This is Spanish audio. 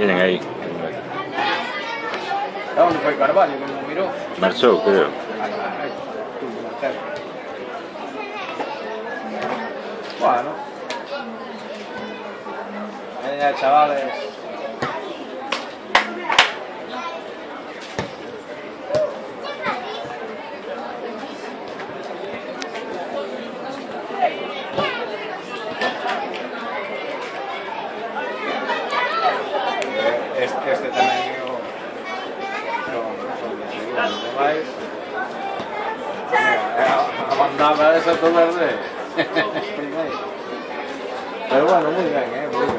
Miren ahí. ¿A dónde fue Carvalho que nos miró? Marceau, creo. Bueno. Venga, chavales. vai. A mandava essa toda vez. Pero bueno, muy bien, ¿eh? Muy bien.